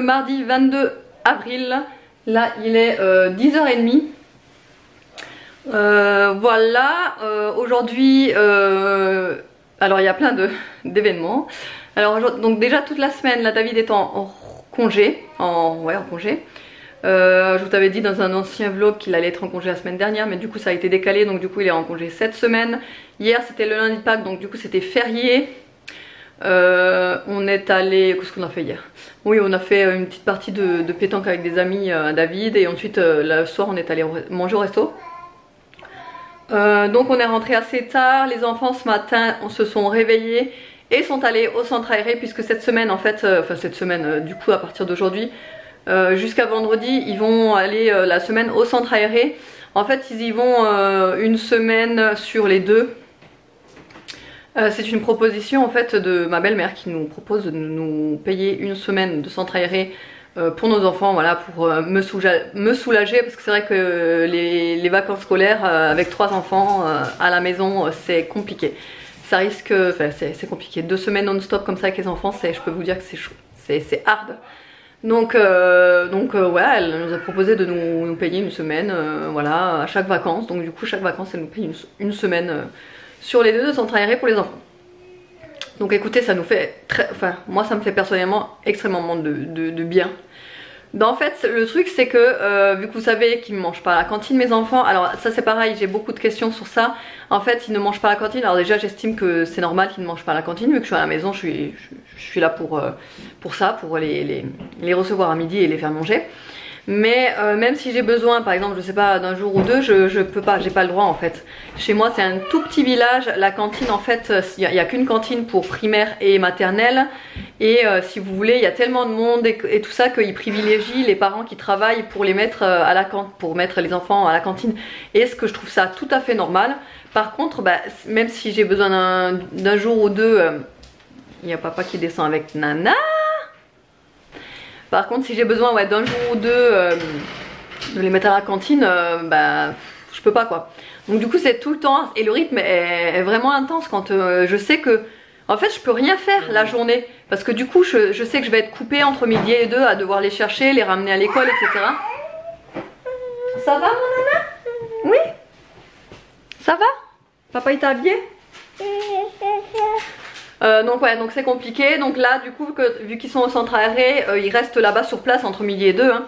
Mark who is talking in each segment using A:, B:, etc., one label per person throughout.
A: mardi 22 avril. Là, il est 10h30. Euh, voilà, euh, aujourd'hui, euh, alors il y a plein d'événements. Alors donc déjà toute la semaine, là David est en, congé, en, ouais, en congé. je vous avais dit dans un ancien vlog qu'il allait être en congé la semaine dernière, mais du coup ça a été décalé, donc du coup il est en congé cette semaine. Hier c'était le lundi de Pâques, donc du coup c'était férié. On est allé, qu'est-ce qu'on a fait hier? Oui, on a fait une petite partie de, pétanque avec des amis à David, et ensuite le soir on est allé manger au resto. Euh, donc on est rentré assez tard, les enfants ce matin se sont réveillés et sont allés au centre aéré puisque cette semaine en fait, euh, enfin cette semaine euh, du coup à partir d'aujourd'hui jusqu'à vendredi ils vont aller la semaine au centre aéré. En fait ils y vont une semaine sur les deux. C'est une proposition en fait de ma belle-mère qui nous propose de nous payer une semaine de centre aéré euh, pour nos enfants, voilà, pour euh, me, soulager, parce que c'est vrai que les, vacances scolaires euh, avec trois enfants à la maison, c'est compliqué. Ça risque, enfin c'est compliqué. Deux semaines non-stop comme ça avec les enfants, je peux vous dire que c'est chaud, c'est hard. Donc, donc ouais, elle nous a proposé de nous, payer une semaine, voilà, à chaque vacances. Donc du coup, chaque vacances, elle nous paye une, semaine sur les deux de centre aéré pour les enfants. Donc écoutez, ça nous fait très, enfin moi ça me fait personnellement extrêmement de, de bien. Ben, en fait le truc c'est que euh, vu que vous savez qu'ils ne mangent pas à la cantine mes enfants Alors ça c'est pareil j'ai beaucoup de questions sur ça. En fait ils ne mangent pas à la cantine. Alors déjà j'estime que c'est normal qu'ils ne mangent pas à la cantine. Vu que je suis à la maison je suis, je, suis là pour, euh, pour ça Pour les, les, les recevoir à midi et les faire manger mais euh, même si j'ai besoin par exemple je sais pas d'un jour ou deux je, je peux pas j'ai pas le droit en fait. Chez moi c'est un tout petit village. La cantine en fait il n'y a, qu'une cantine pour primaire et maternelle. Et euh, si vous voulez il y a tellement de monde et, tout ça qu'ils privilégient les parents qui travaillent pour les mettre euh, à la pour mettre les enfants à la cantine. Et ce que je trouve ça tout à fait normal. Par contre bah, même si j'ai besoin d'un jour ou deux il y a papa qui descend avec Nana par contre, si j'ai besoin ouais, d'un jour ou deux euh, de les mettre à la cantine, euh, bah je peux pas quoi. Donc du coup c'est tout le temps et le rythme est, vraiment intense quand euh, je sais que en fait je peux rien faire la journée. Parce que du coup je, sais que je vais être coupée entre midi et deux à devoir les chercher, les ramener à l'école etc. Ça va mon nana? Oui? Ça va? Papa il t'a habillé euh, donc ouais, donc c'est compliqué. Donc là, du coup, que, vu qu'ils sont au centre aéré, euh, ils restent là-bas sur place entre midi et deux. Hein.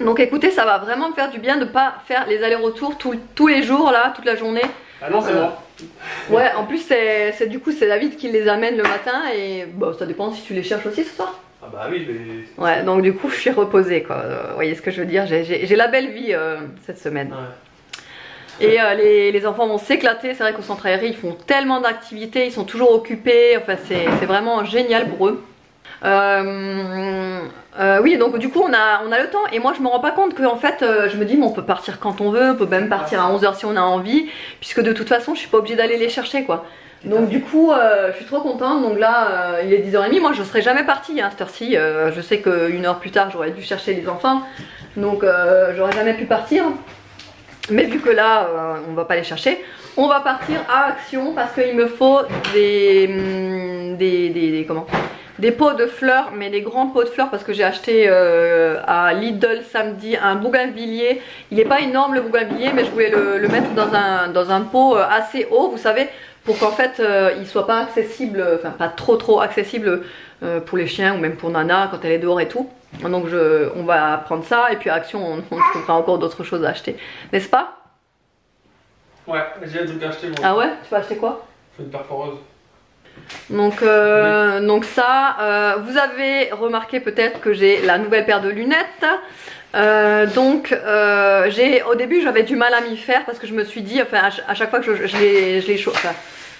A: Donc écoutez, ça va vraiment me faire du bien de pas faire les allers-retours tous les jours là, toute la journée.
B: Ah non, c'est bon.
A: Euh, ouais, en plus c'est du coup c'est David qui les amène le matin et bon, ça dépend si tu les cherches aussi ce soir.
B: Ah bah oui, mais...
A: Ouais, donc du coup je suis reposée quoi. Vous voyez ce que je veux dire? J'ai la belle vie cette semaine. Ouais. Et euh, les, enfants vont s'éclater. C'est vrai qu'au centre aéré, ils font tellement d'activités, ils sont toujours occupés. Enfin, c'est vraiment génial pour eux. Euh, euh, oui, donc du coup, on a, le temps. Et moi, je me rends pas compte que, en fait, je me dis, on peut partir quand on veut, on peut même partir à 11h si on a envie, puisque de toute façon, je suis pas obligée d'aller les chercher, quoi. Donc du coup, je suis trop contente. Donc là, il est 10h30. Moi, je serais jamais partie à hein, cette heure-ci. je sais qu'une heure plus tard, j'aurais dû chercher les enfants. Donc, j'aurais jamais pu partir. Mais vu que là, euh, on va pas les chercher, on va partir à Action parce qu'il me faut des, hum, des, des, comment des pots de fleurs, mais des grands pots de fleurs parce que j'ai acheté euh, à Lidl samedi un bougainvillier. Il n'est pas énorme le bougainvillier, mais je voulais le, mettre dans un, dans un pot euh, assez haut, vous savez, pour qu'en fait il soit pas accessible, enfin pas trop trop accessible pour les chiens ou même pour Nana quand elle est dehors et tout. Donc je, on va prendre ça et puis à Action on, trouvera encore d'autres choses à acheter. N'est-ce pas?
B: Ouais, j'ai un truc à acheter moi.
A: Ah ouais? Tu vas acheter quoi?
B: Une perforeuse.
A: Donc, euh, donc ça, euh, vous avez remarqué peut-être que j'ai la nouvelle paire de lunettes. Euh, donc j'ai au début j'avais du mal à m'y faire parce que je me suis dit, enfin à, chaque fois que je, je les, je les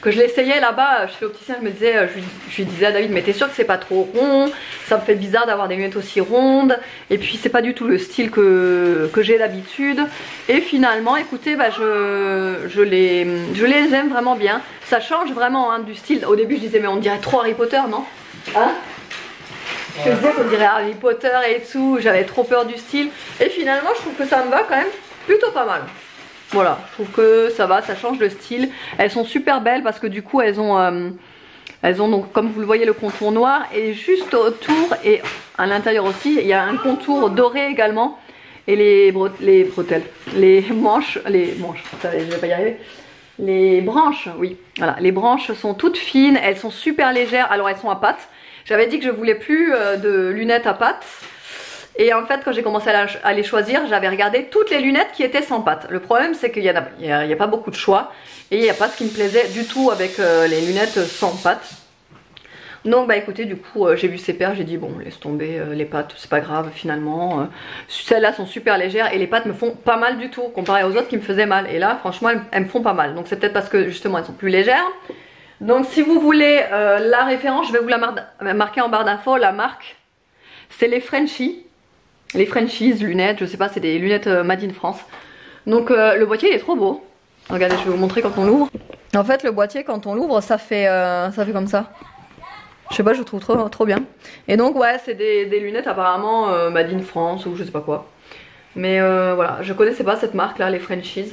A: que je l'essayais là-bas chez l'opticien, je me disais, euh, je lui, disais à David, mais t'es sûr que c'est pas trop rond? Ça me fait bizarre d'avoir des lunettes aussi rondes. Et puis c'est pas du tout le style que, que j'ai d'habitude. Et finalement, écoutez, bah, je, je, les, je les aime vraiment bien. Ça change vraiment hein, du style. Au début, je disais, mais on dirait trop Harry Potter, non? Hein? Je disais qu'on dirait Harry Potter et tout, j'avais trop peur du style. Et finalement, je trouve que ça me va quand même plutôt pas mal. Voilà, je trouve que ça va, ça change de style. Elles sont super belles parce que du coup elles ont, euh, Elles ont donc, comme vous le voyez, le contour noir et juste autour et à l'intérieur aussi, il y a un contour doré également. Et les, les bretelles, les manches, les branches, oui, voilà, les branches sont toutes fines, elles sont super légères, alors elles sont à pattes. J'avais dit que je voulais plus euh, de lunettes à pattes. Et en fait, quand j'ai commencé à, les choisir, j'avais regardé toutes les lunettes qui étaient sans pattes. Le problème, c'est qu'il n'y a, a, pas beaucoup de choix. Et il n'y a pas ce qui me plaisait du tout avec euh, les lunettes sans pattes. Donc bah écoutez du coup euh, j'ai vu ces paires, j'ai dit bon laisse tomber euh, les pattes, c'est pas grave finalement. Celles-là sont super légères et les pattes me font pas mal du tout comparé aux autres qui me faisaient mal. Et là franchement elles, me font pas mal. Donc c'est peut-être parce que justement elles sont plus légères. Donc si vous voulez la référence, je vais vous la marquer en barre d'infos. La marque c'est les Frenchies les Frenchies, lunettes, je sais pas, c'est des lunettes euh, Made in France. Donc euh, le boîtier il est trop beau. Regardez, je vais vous montrer quand on l'ouvre. En fait, le boîtier quand on l'ouvre, ça fait euh, ça fait comme ça. Je sais pas, je trouve trop, trop bien. Et donc ouais, c'est des, lunettes apparemment Made in France ou je sais pas quoi. Mais voilà, je connaissais pas cette marque là, les Frenchies.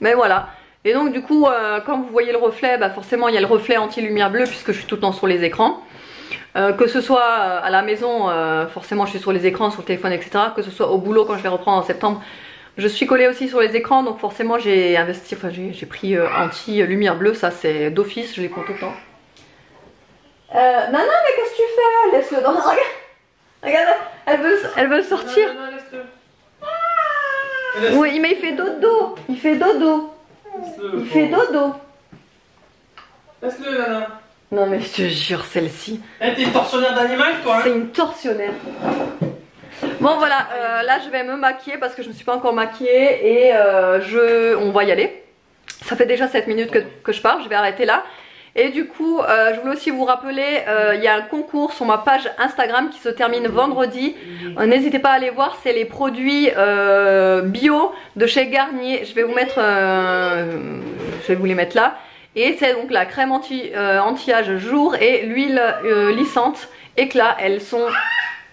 A: Mais voilà. Et donc du coup, quand vous voyez le reflet, bah forcément il y a le reflet anti-lumière bleue puisque je suis tout le temps sur les écrans. Euh, que ce soit euh, à la maison, euh, forcément je suis sur les écrans, sur le téléphone, etc. Que ce soit au boulot quand je vais reprendre en septembre, je suis collée aussi sur les écrans, donc forcément j'ai investi, enfin j'ai pris anti-lumière bleue, ça c'est d'office, je les prends tout le temps. Euh, non, non, mais qu'est-ce que tu fais? Laisse-le dans... Regarde, regarde, elle veut, elle veut sortir. Non, non, laisse-le. Oui, mais il fait dodo, il fait dodo. Il fait dodo.
B: Laisse-le, Nana.
A: Non mais je te jure, celle-ci.
B: Eh, t'es une tortionnaire d'animal toi hein
A: C'est une tortionnaire. Bon voilà, euh, là je vais me maquiller parce que je ne me suis pas encore maquillée et euh, je... on va y aller. Ça fait déjà 7 minutes que, je parle, je vais arrêter là. Et du coup, euh, je voulais aussi vous rappeler, il y a un concours sur ma page Instagram qui se termine vendredi. N'hésitez pas à aller voir, c'est les produits bio de chez Garnier. Je vais vous mettre, je vais vous les mettre là. Et c'est donc la crème euh, âge jour et l'huile euh, lissante éclat. Elles sont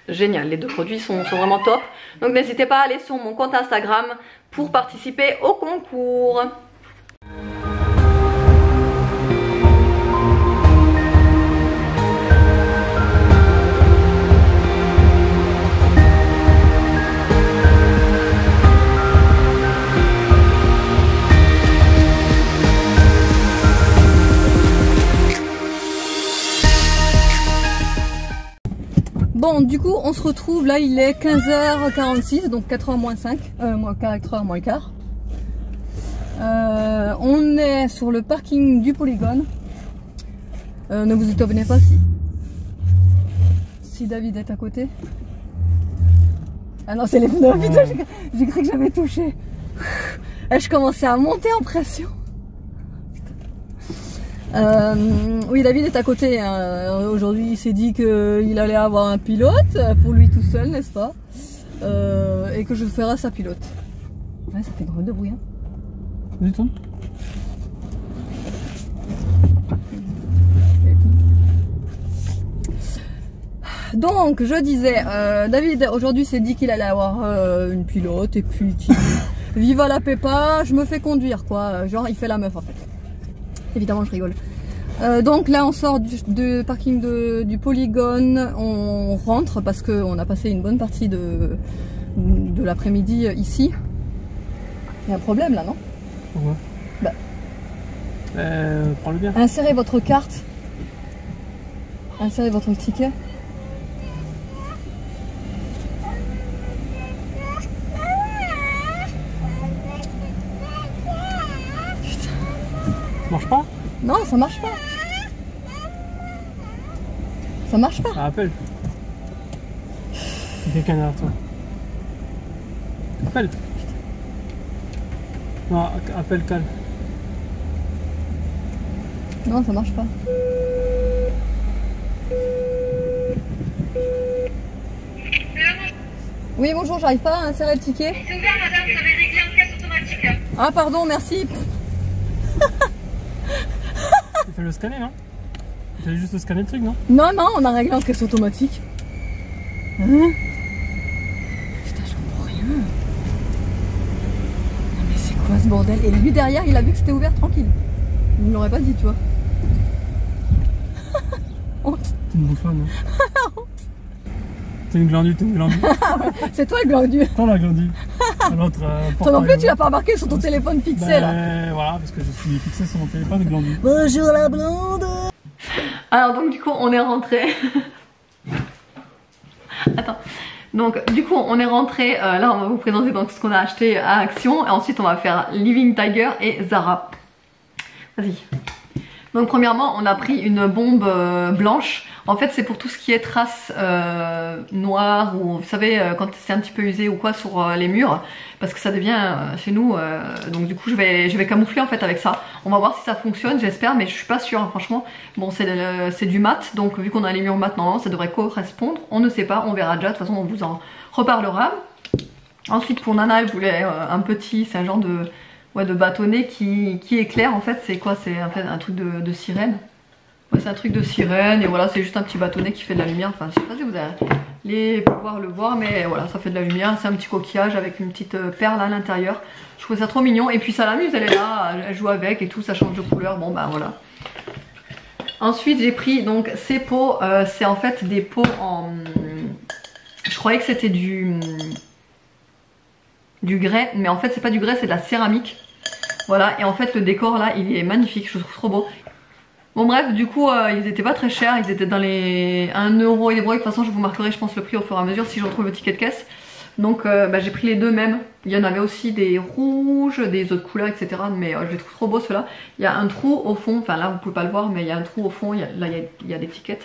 A: géniales, les deux produits sont vraiment top. Donc n'hésitez pas à aller sur mon compte Instagram pour participer au concours. Bon, du coup, on se retrouve, là il est 15h46, donc 4h moins 5, euh, moins 4h moins quart. Euh, on est sur le parking du polygone. Euh, ne vous étonnez pas si, si David est à côté. Ah non, c'est les pneus, putain, j'ai cru que j'avais touché. Et je commençais à monter en pression. Euh, oui, David est à côté. Hein. Aujourd'hui, il s'est dit qu'il allait avoir un pilote pour lui tout seul, n'est-ce pas? Euh, Et que je ferai sa pilote. Ouais, ça fait drôle de bruit. Hein.
B: Du tout.
A: Donc, je disais, euh, David aujourd'hui s'est dit qu'il allait avoir une pilote et puis viva la pépa, je me fais conduire quoi. Genre, il fait la meuf en fait. Évidemment, je rigole. Euh, donc là, on sort du, parking du polygone, on rentre parce qu'on a passé une bonne partie de, de l'après-midi ici. Il y a un problème là, non?
B: Pourquoi?
A: Bah.
B: Euh, prends-le bien.
A: Insérez votre carte. Insérez votre ticket.
B: Ça marche pas
A: Non, ça marche pas. Ça marche pas.
B: Ah, appelle. Il y a quelqu'un derrière toi. Appelle. Non, appelle calme.
A: Non, ça marche pas. Oui, bonjour, j'arrive pas à insérer le ticket.
C: C'est ouvert, madame, vous avez réglé en caisse automatique.
A: Ah, pardon, merci.
B: fallait le scanner, non Il fallait juste scanner le truc, non
A: Non, non, on a réglé en caisse automatique. Hein Putain, je comprends rien. Non, mais c'est quoi ce bordel Et lui derrière, il a vu que c'était ouvert tranquille. Il ne l'aurait pas dit, tu vois.
B: T'es une bouffonne. hein. T'es une glandue, t'es une glandue.
D: C'est toi le glandu.
B: Toi la glandue. L'autre. euh,
D: Toi non plus, tu l'as pas remarqué sur ton téléphone fixé là.
B: Ben, voilà, parce que je suis fixé sur mon téléphone glandu.
D: Bonjour la blonde.
A: Alors donc du coup on est rentré. Attends. Donc du coup on est rentré. euh, là on va vous présenter donc ce qu'on a acheté à Action. Et ensuite on va faire Living Tiger et Zara. Vas-y. Donc premièrement on a pris une bombe euh, blanche. En fait c'est pour tout ce qui est traces euh, noires ou vous savez euh, quand c'est un petit peu usé ou quoi sur euh, les murs parce que ça devient euh, chez nous. donc du coup je vais camoufler en fait avec ça. On va voir si ça fonctionne j'espère mais je suis pas sûre hein, franchement. Bon, c'est du mat, donc vu qu'on a les murs maintenant, ça devrait correspondre. On ne sait pas, on verra déjà. De toute façon, on vous en reparlera. Ensuite, pour Nana, elle voulait un petit, c'est un genre de, bâtonnet qui, qui éclaire. En fait, c'est quoi? C'est un truc de sirène. C'est un truc de sirène, et voilà, c'est juste un petit bâtonnet qui fait de la lumière. Enfin, je sais pas si vous allez pouvoir le voir, mais voilà, ça fait de la lumière. C'est un petit coquillage avec une petite euh, perle à l'intérieur. Je trouve ça trop mignon. Et puis ça l'amuse, elle est là, elle joue avec et tout, ça change de couleur. Bon, bah voilà. Ensuite, j'ai pris donc ces pots. euh, c'est en fait des pots en. Je croyais que c'était du. du grès, mais en fait, c'est pas du grès, c'est de la céramique. Voilà, et en fait, le décor là, il est magnifique, je trouve trop beau. Bon, bref, du coup, euh, ils étaient pas très chers, ils étaient dans les 1€ et des brocs. De toute façon, je vous marquerai, je pense, le prix au fur et à mesure si je retrouve le ticket de caisse. Donc, euh, bah, j'ai pris les deux mêmes. Il y en avait aussi des rouges, des autres couleurs, etc. Mais euh, je les trouve trop beaux ceux-là. Il y a un trou au fond, enfin là vous pouvez pas le voir, mais il y a un trou au fond, il y a- là il y a, il des tickets.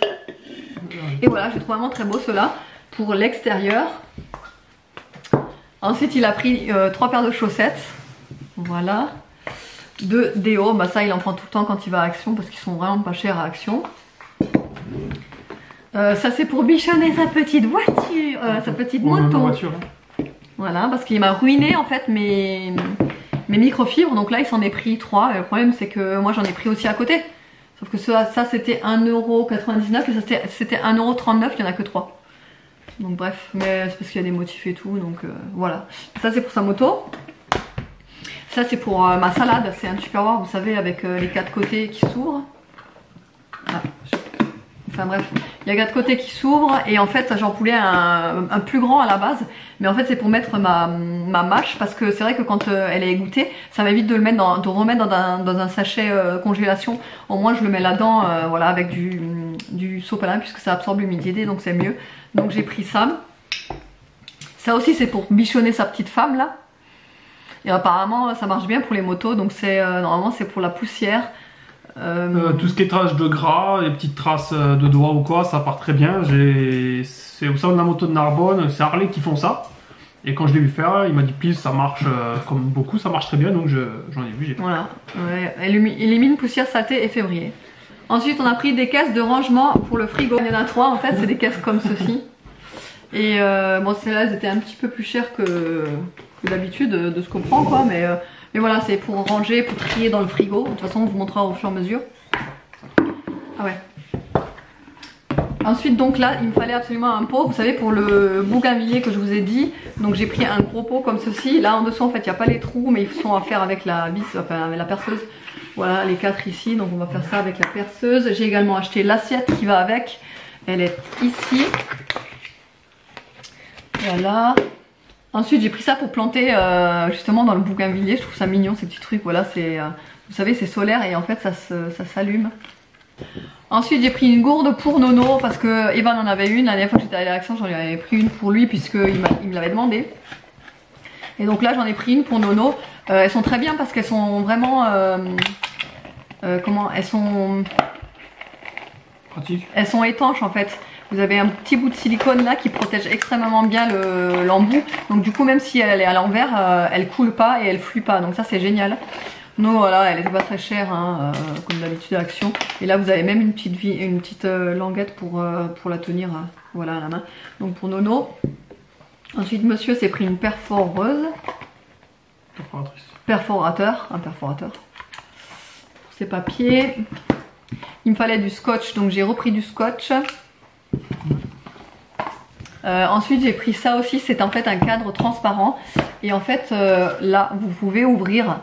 A: Et voilà, j'ai trouvé vraiment très beau ceux-là pour l'extérieur. Ensuite, il a pris euh, trois paires de chaussettes. Voilà. Deux déo, bah ça il en prend tout le temps quand il va à Action parce qu'ils sont vraiment pas chers à Action. Euh, ça c'est pour bichonner sa petite voiture, euh, sa petite moto.
B: voiture. hein.
A: Voilà, parce qu'il m'a ruiné en fait mes, mes microfibres. Donc là, il s'en est pris 3. Et le problème, c'est que moi, j'en ai pris aussi à côté. Sauf que ça, ça c'était 1,99€ et ça c'était- c'était 1,39€, il n'y en a que 3. Donc bref, mais c'est parce qu'il y a des motifs et tout. Donc euh, voilà. Ça, c'est pour sa moto. Ça, c'est pour euh, ma salade. C'est un tupperware, vous savez, avec euh, les quatre côtés qui s'ouvrent. Ah, Enfin bref, il y a quatre côtés qui s'ouvrent et en fait j'en voulais un, un plus grand à la base mais en fait c'est pour mettre ma, mâche parce que c'est vrai que quand euh, elle est égouttée ça m'évite de le mettre dans, remettre dans un, sachet congélation au moins je le mets là-dedans voilà avec du, du sopalin puisque ça absorbe l'humidité donc c'est mieux donc j'ai pris ça ça aussi c'est pour bichonner sa petite femme là et apparemment ça marche bien pour les motos donc c'est euh, normalement c'est pour la poussière Euh,
B: Euh, tout ce qui est traces de gras, les petites traces de doigts ou quoi, ça part très bien. C'est au sein de la moto de Narbonne, c'est Harley qui font ça. Et quand je l'ai vu faire, il m'a dit please, ça marche comme beaucoup, ça marche très bien, donc je- j'en ai vu.
A: Voilà, ouais, élimi- élimine poussière, saleté et février. Ensuite, on a pris des caisses de rangement pour le frigo. Il y en a trois en fait, c'est des caisses comme ceci. Et euh, bon, celles-là, elles étaient un petit peu plus chères que, que d'habitude, de, de ce qu'on prend quoi. Mais, euh, mais voilà, c'est pour ranger, pour trier dans le frigo. De toute façon, on vous montrera au fur et à mesure. Ah ouais. Ensuite, donc là, il me fallait absolument un pot, vous savez, pour le bougainvillier que je vous ai dit. Donc j'ai pris un gros pot comme ceci. Là, en dessous, en fait, il n'y a pas les trous, mais ils sont à faire avec la vis, enfin avec la perceuse. Voilà, les quatre ici. Donc on va faire ça avec la perceuse. J'ai également acheté l'assiette qui va avec. Elle est ici. Voilà. Ensuite, j'ai pris ça pour planter euh, justement dans le bougainvillier. Je trouve ça mignon, ces petits trucs. Voilà, c'est, euh, vous savez, c'est solaire et en fait, ça, se- ça s'allume. Ensuite, j'ai pris une gourde pour Nono parce que Evan en avait une. La dernière fois que j'étais allée à l'Action, j'en avais pris une pour lui puisqu'il m'a- il me l'avait demandé. Et donc là, j'en ai pris une pour Nono. Euh, elles sont très bien parce qu'elles sont vraiment. comment Elles sont.
B: Pratique.
A: Elles sont étanches en fait. Vous avez un petit bout de silicone là qui protège extrêmement bien le- l'embout. Donc du coup même si elle est à l'envers, euh, elle coule pas et elle flue pas. Donc ça c'est génial. Nous voilà, elle était pas très chère hein, euh, comme d'habitude à Action. Et là vous avez même une petite, vie, une petite euh, languette pour, euh, pour la tenir voilà, à la main. Donc pour Nono. Ensuite monsieur s'est pris une perforeuse.
B: Perforatrice.
A: Perforateur, un perforateur. Pour ses papiers. Il me fallait du scotch, donc j'ai repris du scotch. Euh, ensuite j'ai pris ça aussi, c'est en fait un cadre transparent. Et en fait euh, là vous pouvez ouvrir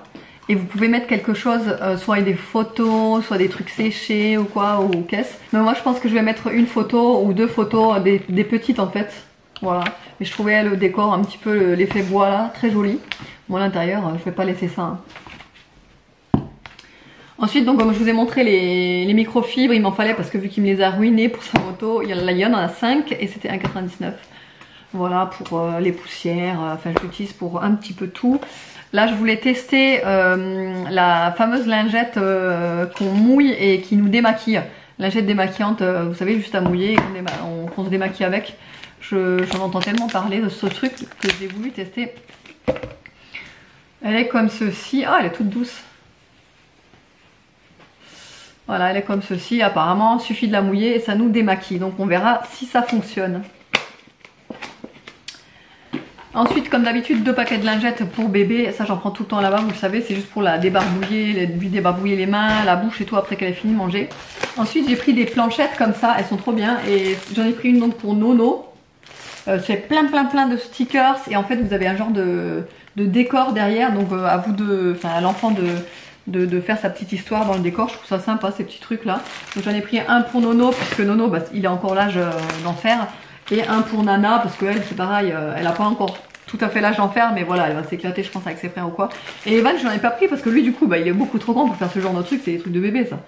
A: et vous pouvez mettre quelque chose, euh, soit des photos, soit des trucs séchés ou quoi, ou qu'est-ce. Mais moi je pense que je vais mettre une photo ou deux photos, des, petites en fait. Voilà. Et je trouvais le décor un petit peu le- l'effet bois là, très joli. Moi à l'intérieur, je vais pas laisser ça. hein. Ensuite, donc comme je vous ai montré les, microfibres, il m'en fallait parce que vu qu'il me les a ruinés pour sa moto, il y en a, il y en a 5 et c'était 1,99. Voilà pour euh, les poussières, euh, enfin je l'utilise pour un petit peu tout. Là je voulais tester euh, la fameuse lingette qu'on mouille et qui nous démaquille. Lingette démaquillante, vous savez, juste à mouiller et qu'on se démaquille avec. Je- J'en entends tellement parler de ce truc que j'ai voulu tester. Elle est comme ceci. Ah, elle est toute douce. Voilà, elle est comme ceci. Apparemment, suffit de la mouiller et ça nous démaquille. Donc on verra si ça fonctionne. Ensuite, comme d'habitude, deux paquets de lingettes pour bébé. Ça, j'en prends tout le temps là-bas, vous le savez. C'est juste pour la débarbouiller, lui débarbouiller les mains, la bouche et tout après qu'elle ait fini de manger. Ensuite, j'ai pris des planchettes comme ça. Elles sont trop bien. Et j'en ai pris une donc pour Nono. Euh, c'est plein, plein, plein de stickers. Et en fait, vous avez un genre de, de décor derrière. Donc, euh, à vous de, enfin, à l'enfant de, de, de faire sa petite histoire dans le décor. Je trouve ça sympa, ces petits trucs là. Donc, j'en ai pris un pour Nono, puisque Nono, bah, il a encore l'âge euh, d'en faire et un pour Nana parce que elle c'est pareil, euh, elle a pas encore tout à fait l'âge d'en faire mais voilà elle va s'éclater je pense avec ses frères ou quoi. Et Evan je n'en ai pas pris parce que lui du coup bah, il est beaucoup trop grand pour faire ce genre de truc, c'est des trucs de bébé ça.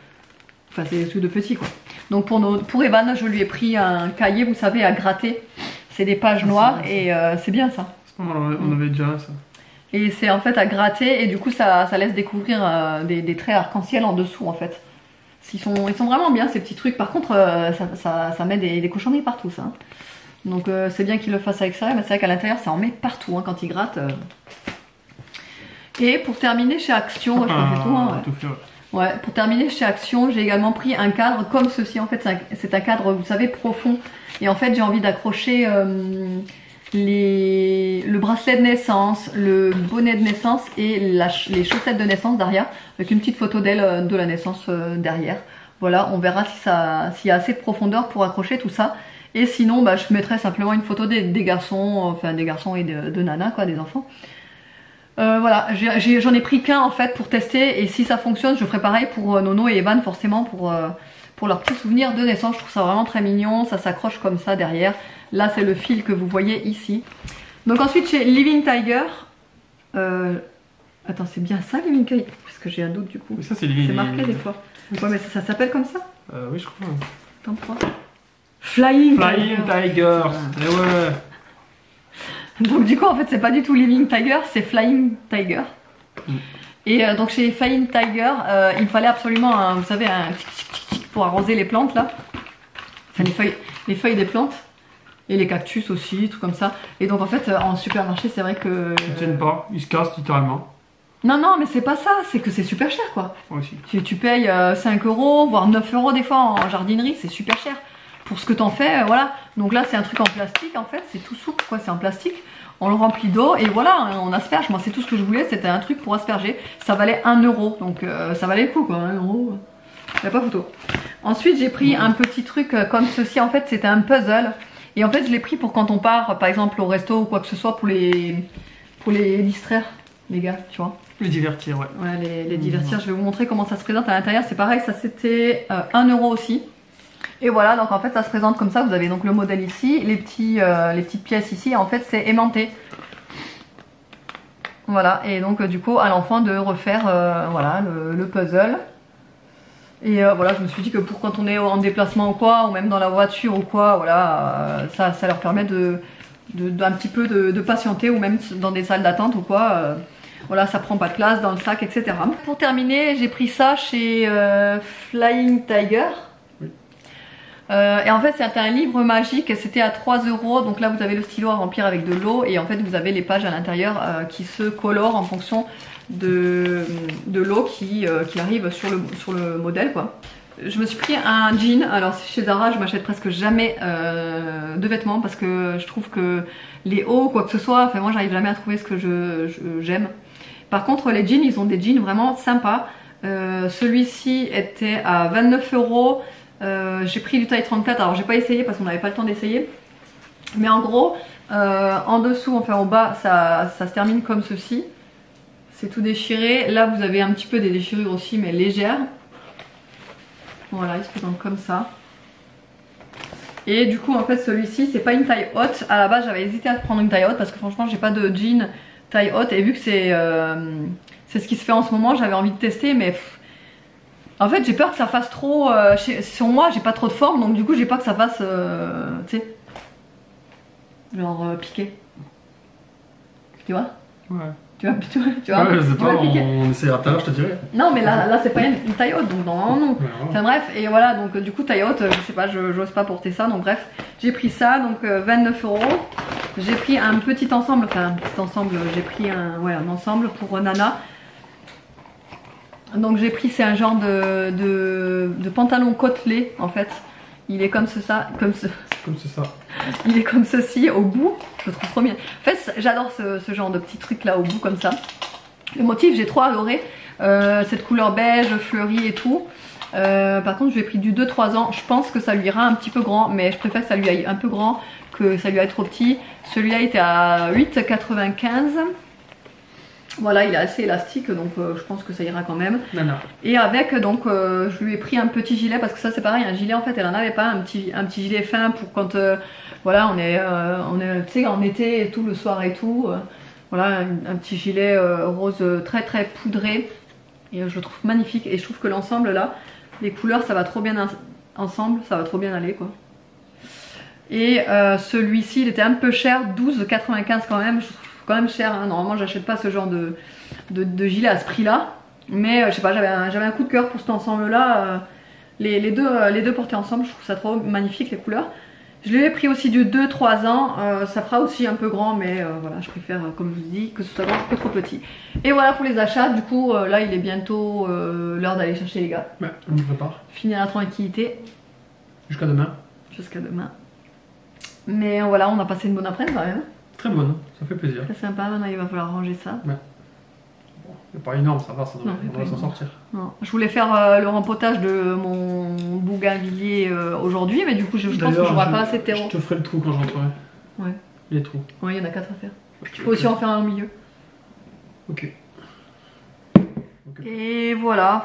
A: Enfin c'est des trucs de petit quoi. Donc pour, nos, pour Evan je lui ai pris un cahier vous savez à gratter, c'est des pages
B: Ah,
A: noires et euh, c'est bien ça.
B: On avait- on avait déjà ça.
A: Et c'est en fait à gratter et du coup ça, ça laisse découvrir euh, des, des traits arc-en-ciel en dessous en fait. Ils sont, ils sont vraiment bien ces petits trucs. Par contre, euh, ça, ça, ça met des, des cochonneries partout ça. hein. Donc euh, c'est bien qu'il le fasse avec ça, mais c'est vrai qu'à l'intérieur ça en met partout hein, quand il gratte. euh. Et pour terminer chez Action, je tout, hein, ouais.
B: tout fait, ouais.
A: Ouais, pour terminer chez Action, j'ai également pris un cadre comme ceci. En fait, c'est un, cadre, vous savez, profond. Et en fait, j'ai envie d'accrocher les, le bracelet de naissance, le bonnet de naissance et la les chaussettes de naissance derrière, avec une petite photo d'elle euh, de la naissance euh, derrière. Voilà, on verra si s'il y a assez de profondeur pour accrocher tout ça. Et sinon, bah, je mettrai simplement une photo des, des garçons, enfin des garçons et de, de Nana, quoi, des enfants. Euh, voilà, j'en ai, pris qu'un en fait pour tester et si ça fonctionne, je ferai pareil pour euh, Nono et Evan forcément pour, euh, pour leur petit souvenir de naissance. Je trouve ça vraiment très mignon, ça s'accroche comme ça derrière. Là, c'est le fil que vous voyez ici. Donc ensuite, chez Living Tiger. euh, Attends, c'est bien ça Living Tiger? Parce que j'ai un doute du coup.
B: Mais ça, c'est les.
A: C'est marqué des fois. Ouais, mais ça, ça s'appelle comme ça?
B: Euh, oui, je crois.
A: Attends, pourquoi Flying,
B: Flying Tigers. Eh ouais.
A: Donc du coup en fait c'est pas du tout Living Tiger, c'est Flying Tiger.
B: Mm.
A: Et euh, donc chez Flying Tiger, euh, il me fallait absolument un, vous savez, un tic, tic, tic pour arroser les plantes là. Enfin les feuilles, les feuilles des plantes. Et les cactus aussi, tout comme ça. Et donc en fait euh, en supermarché c'est vrai que...
B: Ils tiennent pas, ils se cassent littéralement.
A: Non non mais c'est pas ça, c'est que c'est super cher quoi.
B: Moi aussi.
A: Tu, tu payes euh, 5 euros, voire 9 euros des fois en jardinerie, c'est super cher. Pour ce que t'en fais, euh, voilà. Donc là, c'est un truc en plastique en fait, c'est tout souple quoi, c'est en plastique. On le remplit d'eau et voilà, hein, on asperge. Moi, c'est tout ce que je voulais, c'était un truc pour asperger. Ça valait 1 euro, donc euh, ça valait le coup quoi, 1 euro. Y a pas photo. Ensuite, j'ai pris un petit truc euh, comme ceci. En fait, c'était un puzzle. Et en fait, je l'ai pris pour quand on part, par exemple, au resto ou quoi que ce soit, pour les, pour les distraire, les gars, tu vois.
B: Les divertir, ouais.
A: Ouais, les, les divertir, je vais vous montrer comment ça se présente à l'intérieur. C'est pareil, ça c'était euh, 1 euro aussi. Et voilà, donc en fait ça se présente comme ça. Vous avez donc le modèle ici, les, petits, euh, les petites pièces ici. En fait, c'est aimanté. Voilà, et donc euh, du coup à l'enfant de refaire voilà, le, le puzzle. Et euh, voilà, je me suis dit que pour quand on est en déplacement ou quoi, ou même dans la voiture ou quoi, voilà, euh, ça, ça leur permet de, de- d'un petit peu de, de patienter, ou même dans des salles d'attente ou quoi. euh, voilà, ça prend pas de place dans le sac, etc. Pour terminer, j'ai pris ça chez Flying Tiger. Et en fait, c'était un livre magique, c'était à 3 euros. Donc là, vous avez le stylo à remplir avec de l'eau, et en fait, vous avez les pages à l'intérieur qui se colorent en fonction de, l'eau qui, euh, qui arrive sur le, modèle. Je me suis pris un jean. Alors chez Zara, je m'achète presque jamais euh, de vêtements parce que je trouve que les hauts, quoi que ce soit, enfin moi, j'arrive jamais à trouver ce que je je- j'aime. Par contre, les jeans, ils ont des jeans vraiment sympas. Euh, Celui-ci était à 29 euros. J'ai pris du taille 34. Alors, j'ai pas essayé parce qu'on n'avait pas le temps d'essayer. Mais en gros, en dessous, enfin au bas, ça, ça se termine comme ceci. C'est tout déchiré. Là, vous avez un petit peu des déchirures aussi, mais légères. Voilà, il se présente comme ça. Et du coup, en fait, celui-ci, c'est pas une taille haute. À la base, j'avais hésité à prendre une taille haute parce que franchement, j'ai pas de jean taille haute. Et vu que c'est euh, ce qui se fait en ce moment, j'avais envie de tester, mais en fait, j'ai peur que ça fasse trop. euh, chez- sur moi, j'ai pas trop de forme, donc du coup, j'ai peur que ça fasse. euh, tu sais. Genre euh, piqué. Tu vois?
B: Ouais.
A: Tu vois, tu vois, tu vois,
B: ouais, je sais
A: tu
B: pas,
A: vois piqué.
B: on, on essaiera tout à l'heure, je te dirai.
A: Non, mais là, là c'est pas une, une taille haute, donc non.
B: Ouais, voilà.
A: Enfin bref, et voilà, donc euh, du coup taille haute, euh, je sais pas, je- j'ose pas porter ça, donc bref, j'ai pris ça, donc euh, 29 euros. J'ai pris un petit ensemble, enfin un petit ensemble, j'ai pris un, ouais, un ensemble pour euh, Nana. Donc j'ai pris, c'est un genre de, de, de pantalon côtelé en fait. Il est comme ce, ça, comme ce,
B: Comme
A: il est comme ceci au bout, je le trouve trop bien. En fait, j'adore ce, genre de petit truc là au bout comme ça. Le motif, j'ai trop adoré. Euh, cette couleur beige, fleurie et tout. Euh, par contre, je lui ai pris du 2-3 ans. Je pense que ça lui ira un petit peu grand, mais je préfère que ça lui aille un peu grand que ça lui aille trop petit. Celui-là était à 8,95. Voilà, il est assez élastique, donc euh, je pense que ça ira quand même. Et avec, donc, euh, je lui ai pris un petit gilet parce que ça, c'est pareil, un gilet en fait, elle en avait pas, un petit, un petit gilet fin pour quand, euh, voilà, on est, on est, tu sais, en été et tout, le soir et tout. voilà, un, un petit gilet rose très très poudré. Et je le trouve magnifique. Et je trouve que l'ensemble là, les couleurs, ça va trop bien en- ensemble, ça va trop bien aller quoi. Et celui-ci, il était un peu cher, 12,95 quand même. Je trouve quand même cher. hein. Normalement, j'achète pas ce genre de, de, de gilet à ce prix-là. Mais euh, je sais pas, j'avais un, coup de cœur pour cet ensemble-là. euh, les, les deux, euh, les deux portés ensemble, je trouve ça trop magnifique les couleurs. Je lui ai pris aussi du 2-3 ans. ça fera aussi un peu grand, mais voilà, je préfère, comme je vous dis, que ce soit grand que trop petit. Et voilà pour les achats. Du coup, là, il est bientôt l'heure d'aller chercher les gars.
B: Ouais, on y prépare.
A: Finir la tranquillité
B: Jusqu'à demain.
A: jusqu'à demain. Mais voilà, on a passé une bonne après-midi quand même.
B: Très bonne, ça fait plaisir.
A: Très sympa. Maintenant, il va falloir ranger ça.
B: C'est pas énorme, ça va, ça
A: Non, c'est
B: on devrait s'en sortir.
A: Non, je voulais faire euh, le rempotage de mon bougainvillier euh, aujourd'hui, mais du coup, je, je pense que
B: D'ailleurs,
A: j'aurai
B: je-
A: pas assez de terreau.
B: Je te ferai le trou quand j'entrerai.
A: Ouais.
B: Les trous.
A: Ouais, il y en a quatre à faire.
B: Je
A: Tu peux aussi en faire un au milieu.
B: Ok.
A: Et voilà,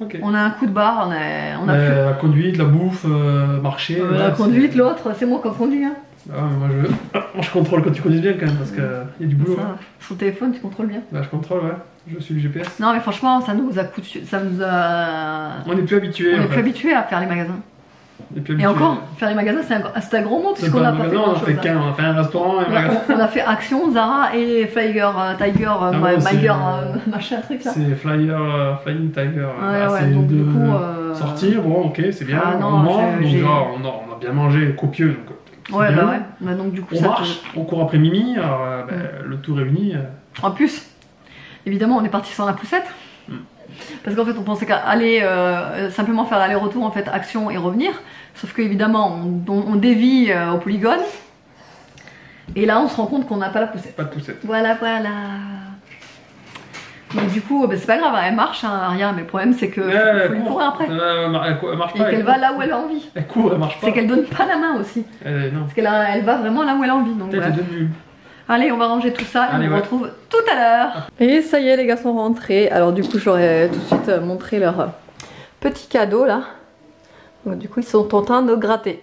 B: Ok.
A: on a un coup de barre, on a, on a
B: Euh,
A: plus.
B: La conduite, la bouffe, marcher. Voilà,
A: la conduite,
B: c'est-
A: l'autre, c'est moi qui conduis. Hein.
B: Ah, mais moi je... Ah, moi je contrôle quand tu conduis bien quand même parce qu'il y a du boulot. hein.
A: Ça, sur le téléphone, tu contrôles bien.
B: Bah, je contrôle, ouais. Je suis le GPS.
A: Non, mais franchement, ça nous a coûté, ça nous a.
B: On est plus habitué.
A: On
B: en
A: est plus
B: fait.
A: habitué à faire les magasins. Et encore, faire les magasins, c'est un, c'est un gros mot puisqu'on n'a
B: un
A: pas fait
B: on fait qu'un. On a fait un restaurant et un
A: On a,
B: magasin.
A: on a fait Action, Zara et Flyer, euh, Tiger, euh,
B: Ah
A: Mayer, euh, machin truc là.
B: C'est Flyer, euh, Flying Tiger.
A: Ouais, ouais, donc
B: de
A: du coup. euh,
B: sortir, bon, ok, c'est bien.
A: Ah non,
B: on mange, donc déjà, on a, on a bien mangé, copieux. Donc,
A: Ouais, bah ouais. Bah donc du coup,
B: On
A: ça
B: marche, on court après Mimi, alors euh, ben, le tout réuni. euh,
A: En plus, évidemment, on est parti sans la poussette.
B: Hmm.
A: Parce qu'en fait, on pensait qu'à aller euh, simplement faire l'aller-retour, en fait, action et revenir. Sauf qu'évidemment, on, on, on dévie euh, au polygone. Et là, on se rend compte qu'on n'a pas la poussette.
B: pas de poussette.
A: Voilà, voilà. Du coup, bah, c'est pas grave, elle marche, hein, rien. Mais le problème, c'est que
B: Ouais,
A: faut lui courir après.
B: Euh, elle, marche
A: Et
B: pas.
A: qu'elle
B: elle,
A: va là où elle a envie.
B: elle court, elle marche pas.
A: C'est qu'elle donne pas la main aussi.
B: Euh, non,
A: Parce qu'elle elle va vraiment là où elle a envie. Donc. Allez, on va ranger tout ça et
B: Allez,
A: on se
B: ouais.
A: retrouve tout à l'heure. Et ça y est, les gars sont rentrés. Alors du coup, j'aurais tout de suite euh, montré leur euh, petit cadeau là. Donc, du coup, ils sont en train de gratter.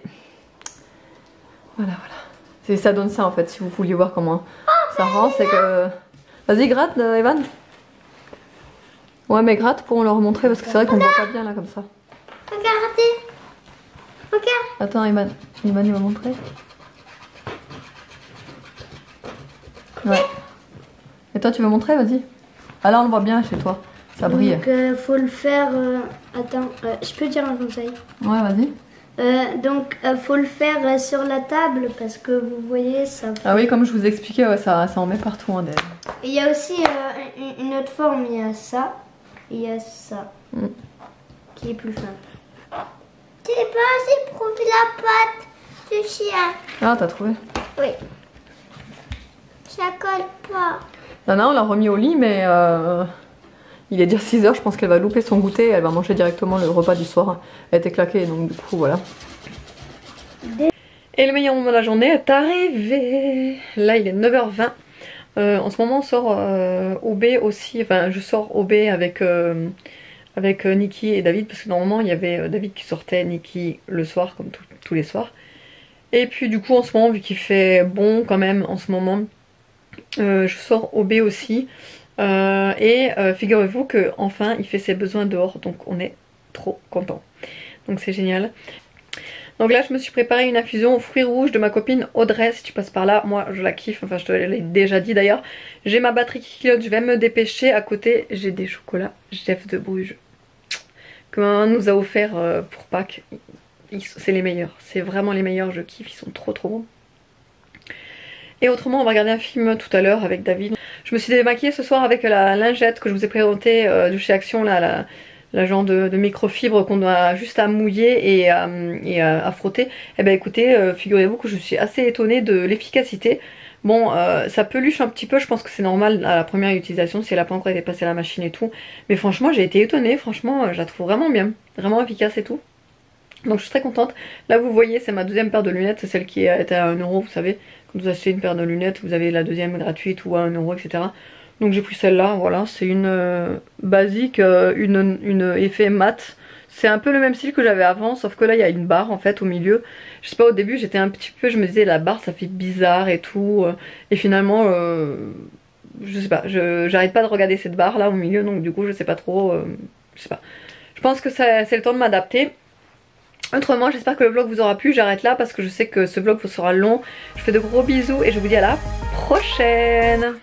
A: Voilà, voilà. Ça donne ça en fait, si vous vouliez voir comment ça rend, c'est que... Vas-y, gratte, Evan. Ouais, mais gratte pour leur montrer parce que c'est vrai qu'on voit pas bien là comme ça.
C: Regardez. Regarde.
A: Attends. Evan, il va montrer. Ouais. Et toi, tu veux montrer? Vas-y. Ah là, on le voit bien chez toi. Ça brille.
E: Donc, euh, faut le faire. euh, Attends, euh, je peux dire un conseil?
A: Ouais, vas-y.
E: Euh, donc, euh, faut le faire euh, sur la table parce que vous voyez, ça.
A: Ah oui, comme je vous expliquais, ouais, ça, ça en met partout. Hein,
E: Il y a aussi une- autre forme. Il y a ça, il y a ça,
A: Mm.
E: qui est plus simple.
C: J'ai pas éprouvé la patte du chien.
A: Ah, t'as trouvé
C: Oui. Ça colle pas.
A: Nana, on l'a remis au lit, mais euh, il est déjà 6h. Je pense qu'elle va louper son goûter. Elle va manger directement le repas du soir. Elle était claquée, donc du coup, voilà. Et le meilleur moment de la journée est arrivé. Là, il est 9h20. Euh, en ce moment on sort euh, OB aussi, enfin je sors OB avec, euh, avec euh, Nikki et David parce que normalement il y avait David qui sortait, Nikki le soir comme tous les soirs. Et puis du coup en ce moment vu qu'il fait bon quand même en ce moment, je sors OB aussi. Et figurez-vous que enfin il fait ses besoins dehors donc on est trop content. Donc c'est génial. Donc là, je me suis préparé une infusion aux fruits rouges de ma copine Audrey. Si tu passes par là, moi je la kiffe. Enfin, je te l'ai déjà dit d'ailleurs. J'ai ma batterie qui clignote, je vais me dépêcher. À côté, j'ai des chocolats Jeff de Bruges que maman nous a offert euh, pour Pâques. C'est les meilleurs. C'est vraiment les meilleurs. Je kiffe. Ils sont trop trop bons. Et autrement, on va regarder un film tout à l'heure avec David. Je me suis démaquillée ce soir avec la lingette que je vous ai présentée euh, de chez Action, là, la, la genre de, microfibre qu'on a juste à mouiller et, à, et à, frotter. Et ben écoutez, euh, figurez-vous que je suis assez étonnée de l'efficacité. Bon, euh, ça peluche un petit peu, je pense que c'est normal à la première utilisation si elle n'a pas encore été passée à la machine et tout. Mais franchement, j'ai été étonnée, franchement, euh, je la trouve vraiment bien, vraiment efficace et tout. Donc je suis très contente. Là, vous voyez, c'est ma deuxième paire de lunettes, c'est celle qui était à 1€, vous savez. Quand vous achetez une paire de lunettes, vous avez la deuxième gratuite ou à 1€, etc. Donc j'ai pris celle-là, voilà, c'est une euh, basique, euh, une, une effet mat. C'est un peu le même style que j'avais avant, sauf que là il y a une barre en fait au milieu. Je sais pas, au début j'étais un petit peu, je me disais la barre ça fait bizarre et tout. euh, Et finalement, je sais pas, j'arrête pas de regarder cette barre là au milieu, donc du coup je sais pas trop, je sais pas. Je pense que c'est le temps de m'adapter. Autrement, j'espère que le vlog vous aura plu. J'arrête là parce que je sais que ce vlog sera long. Je vous fais de gros bisous et je vous dis à la prochaine